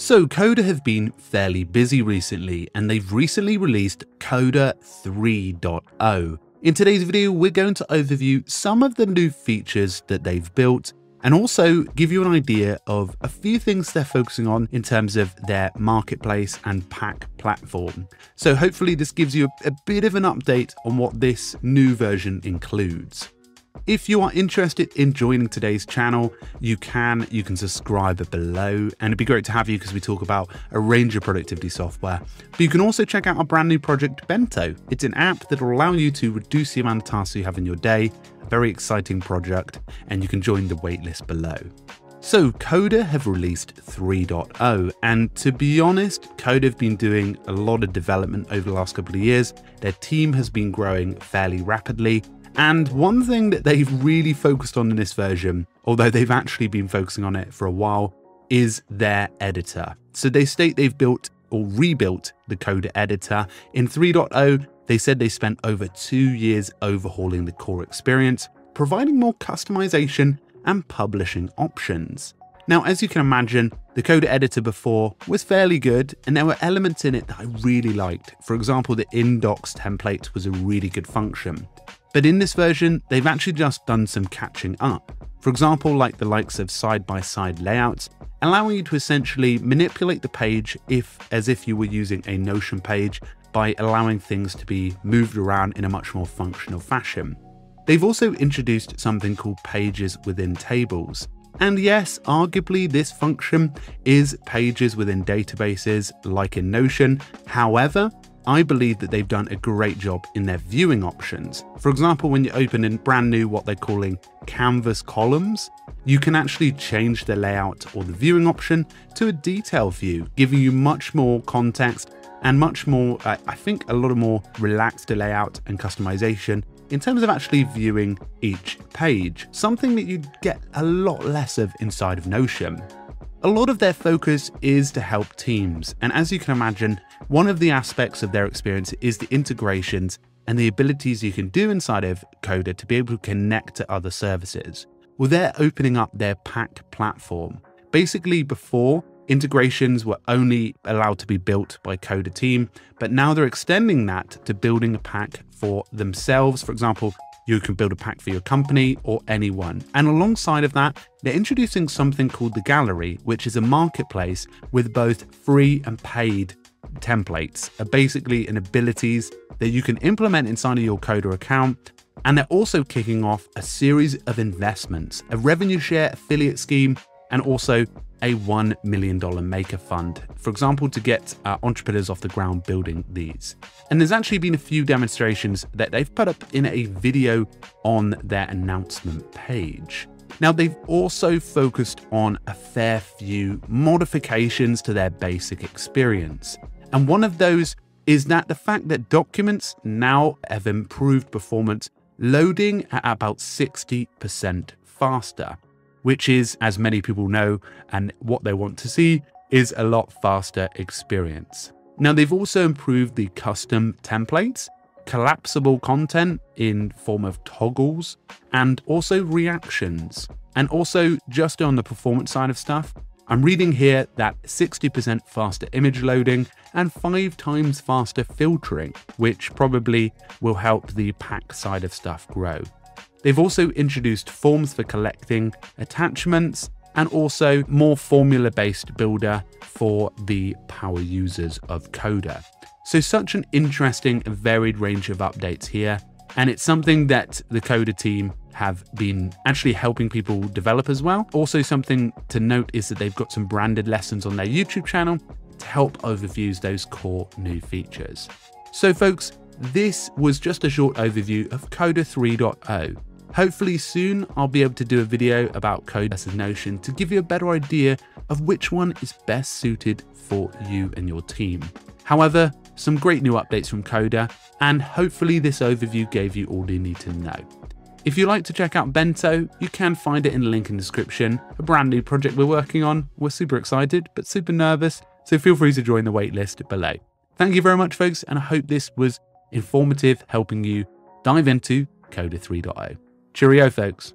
So Coda have been fairly busy recently and they've recently released Coda 3.0. In today's video, we're going to overview some of the new features that they've built and also give you an idea of a few things they're focusing on in terms of their marketplace and pack platform. So hopefully this gives you a, bit of an update on what this new version includes. If you are interested in joining today's channel, you can you can subscribe below and it'd be great to have you because we talk about a range of productivity software. But you can also check out our brand new project Bento. It's an app that will allow you to reduce the amount of tasks you have in your day. A very exciting project and you can join the waitlist below. So Coda have released 3.0 and to be honest, Coda have been doing a lot of development over the last couple of years. Their team has been growing fairly rapidly and one thing that they've really focused on in this version, although they've actually been focusing on it for a while, is their editor. So they state they've built or rebuilt the Coda editor. In 3.0, they said they spent over two years overhauling the core experience, providing more customization and publishing options. Now, as you can imagine, the Coda editor before was fairly good, and there were elements in it that I really liked. For example, the indocs template was a really good function. But in this version, they've actually just done some catching up. For example, like the likes of side-by-side -side layouts, allowing you to essentially manipulate the page if as if you were using a Notion page by allowing things to be moved around in a much more functional fashion. They've also introduced something called pages within tables. And yes, arguably this function is pages within databases like in Notion. However, I believe that they've done a great job in their viewing options. For example, when you open in brand new what they're calling canvas columns, you can actually change the layout or the viewing option to a detail view, giving you much more context and much more, I think, a lot of more relaxed layout and customization in terms of actually viewing each page, something that you get a lot less of inside of Notion. A lot of their focus is to help teams, and as you can imagine, one of the aspects of their experience is the integrations and the abilities you can do inside of Coda to be able to connect to other services. Well, they're opening up their pack platform. Basically, before, integrations were only allowed to be built by Coda team, but now they're extending that to building a pack for themselves. For example, you can build a pack for your company or anyone. And alongside of that, they're introducing something called the Gallery, which is a marketplace with both free and paid templates, are basically an abilities that you can implement inside of your Coda account. And they're also kicking off a series of investments, a revenue share affiliate scheme, and also a $1 million maker fund, for example, to get uh, entrepreneurs off the ground building these. And there's actually been a few demonstrations that they've put up in a video on their announcement page. Now, they've also focused on a fair few modifications to their basic experience. And one of those is that the fact that documents now have improved performance, loading at about 60% faster which is, as many people know, and what they want to see, is a lot faster experience. Now, they've also improved the custom templates, collapsible content in form of toggles, and also reactions. And also, just on the performance side of stuff, I'm reading here that 60% faster image loading and 5 times faster filtering, which probably will help the pack side of stuff grow. They've also introduced forms for collecting attachments and also more formula based builder for the power users of Coda. So, such an interesting varied range of updates here. And it's something that the Coda team have been actually helping people develop as well. Also, something to note is that they've got some branded lessons on their YouTube channel to help overview those core new features. So, folks, this was just a short overview of Coda 3.0. Hopefully soon I'll be able to do a video about Coda versus Notion to give you a better idea of which one is best suited for you and your team. However, some great new updates from Coda, and hopefully this overview gave you all you need to know. If you'd like to check out Bento, you can find it in the link in the description, a brand new project we're working on. We're super excited, but super nervous, so feel free to join the waitlist below. Thank you very much, folks, and I hope this was informative, helping you dive into Coda 3.0. Cheerio, folks.